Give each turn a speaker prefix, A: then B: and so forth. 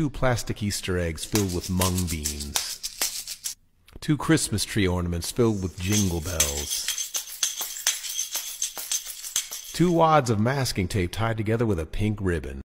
A: Two plastic Easter eggs filled with mung beans. Two Christmas tree ornaments filled with jingle bells. Two wads of masking tape tied together with a pink ribbon.